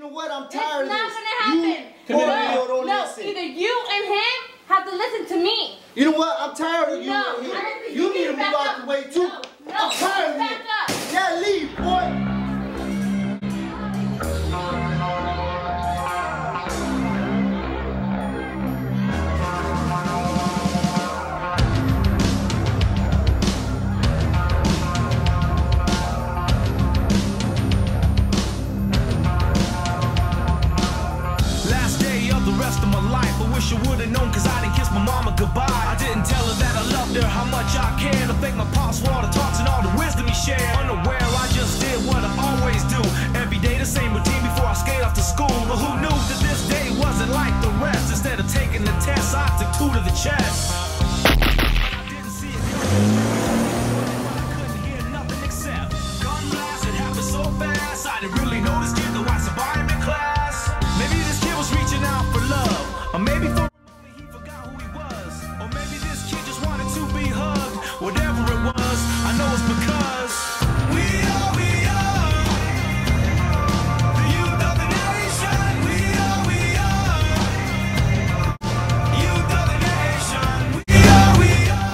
You know what? I'm tired not of this. gonna happen. You, no, no. listen. Either you and him have to listen to me. You know what? I'm tired of you No, and him. I- You need to move out the way too. No, no, I'm tired of you. Yeah, leave, boy. Goodbye. I didn't tell her that I loved her, how much I cared. I thank my pops for all the talks and all the wisdom he shared. Unaware, I just did what I always do. Every day the same routine before I skate off to school. But who knew that this day wasn't like the rest? Instead of taking the test, I took two to the chest.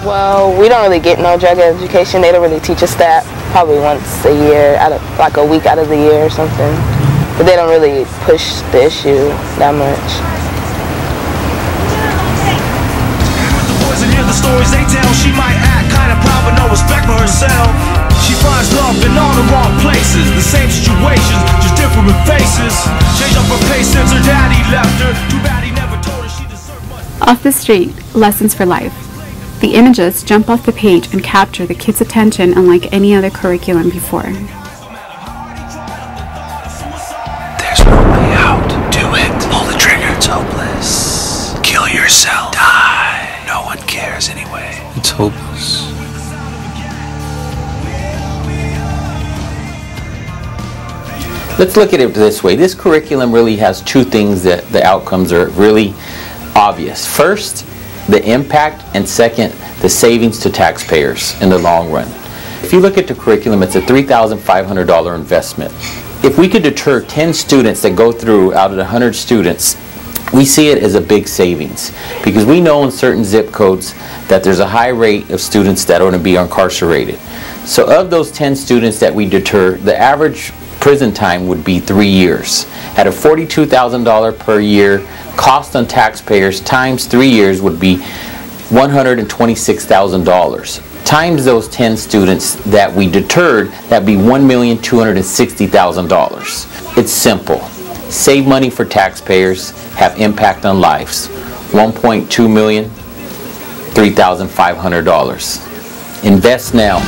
Well, we don't really get no drug education. They don't really teach us that. Probably once a year, out of like a week out of the year or something. But they don't really push the issue that much. stories they tell. She might act kinda proud, but no respect for herself. She finds love in all the wrong places. The same situations, just different faces. Change up her pace since her daddy left her. Too bad he never told her she deserved much. Off the street, lessons for life. The images jump off the page and capture the kids' attention unlike any other curriculum before. There's no way out. Do it. Pull the trigger. It's hopeless. Kill yourself. Die. No one cares anyway. It's hopeless. Let's look at it this way. This curriculum really has two things that the outcomes are really obvious. First, the impact, and second, the savings to taxpayers in the long run. If you look at the curriculum, it's a $3,500 investment. If we could deter 10 students that go through out of the 100 students, we see it as a big savings because we know in certain zip codes that there's a high rate of students that are going to be incarcerated. So of those 10 students that we deter, the average prison time would be three years. At a $42,000 per year cost on taxpayers times three years would be $126,000. Times those 10 students that we deterred, that'd be $1,260,000. It's simple. Save money for taxpayers, have impact on lives. 1.2 million, $3,500. Invest now.